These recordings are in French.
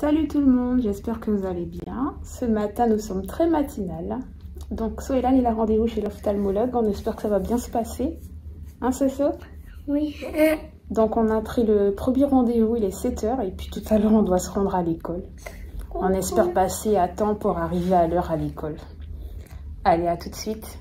Salut tout le monde, j'espère que vous allez bien. Ce matin, nous sommes très matinales. Donc, Soélan, il a rendez-vous chez l'ophtalmologue. On espère que ça va bien se passer. Hein, Soso? Oui. Donc, on a pris le premier rendez-vous, il est 7h. Et puis, tout à l'heure, on doit se rendre à l'école. On espère passer à temps pour arriver à l'heure à l'école. Allez, à tout de suite.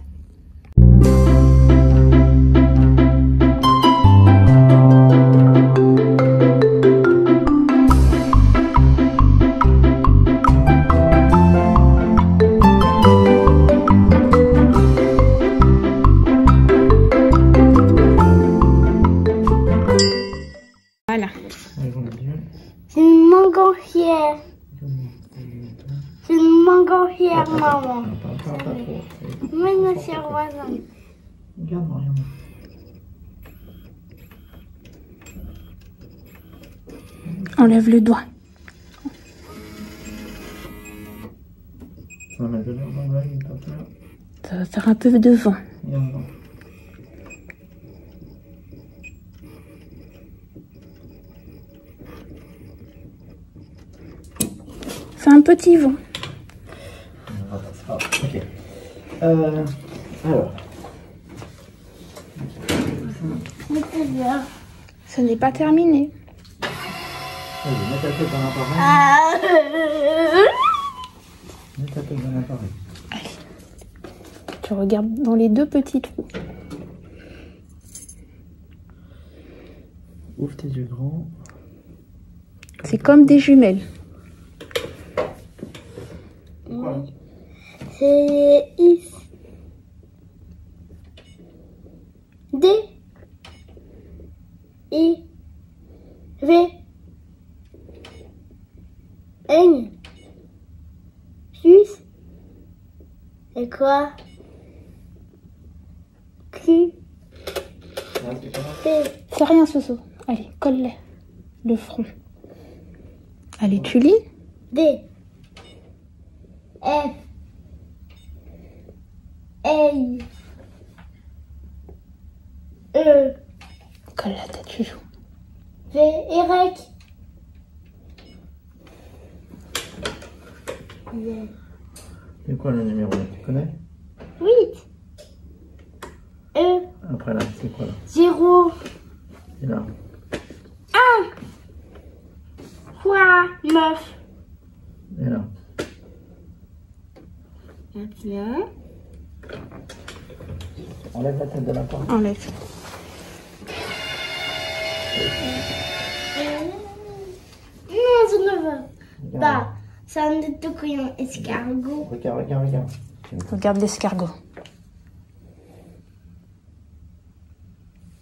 C'est une montgolfière, maman. Maintenant, c'est voisin. Regarde-moi, regarde-moi. Enlève le doigt. Ça va faire un peu de vent. Regarde donc. C'est un petit vent. Ah, c'est pas grave. Ok. Euh, alors. Ce n'est pas terminé. Vas-y, mets ta tête dans l'appareil. Ah. Mets ta tête dans l'appareil. Tu regardes dans les deux petits trous. Ouvre tes yeux grands. C'est comme des jumelles. Voilà. C'est. D. I. V. N. Plus. C'est quoi Q. C'est rien, Soso. Allez, colle-le. Le front. Allez, tu lis? D. F. L. E. Colle la tête, tu joues. V. Y. Z. C'est quoi le numéro là? Tu connais? 8. E. Après là, c'est quoi là? 0. Et là? 1. 3. 9. Et là? Maintenant. Enlève la tête de l'appareil. Enlève. Non, je ne veux pas. C'est un de crayon escargot. Regarde, regarde, regarde. Regarde l'escargot.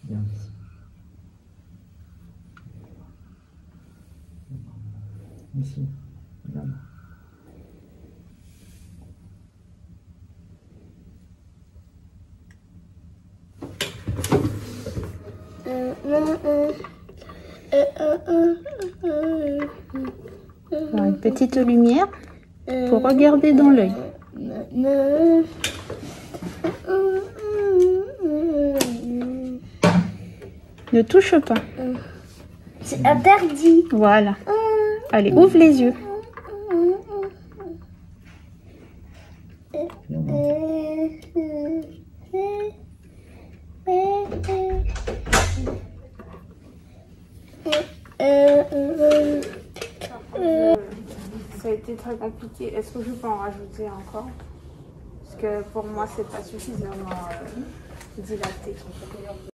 Regarde ici. Ici. Regarde. Euh, euh, euh. Euh, euh, euh, euh, euh, Alors, une petite lumière pour regarder dans l'œil. Ne touche pas. C'est interdit. Voilà. Allez, ouvre les yeux. Été très compliqué. Est-ce que je peux en rajouter encore? Parce que pour moi, c'est pas suffisamment euh, dilaté.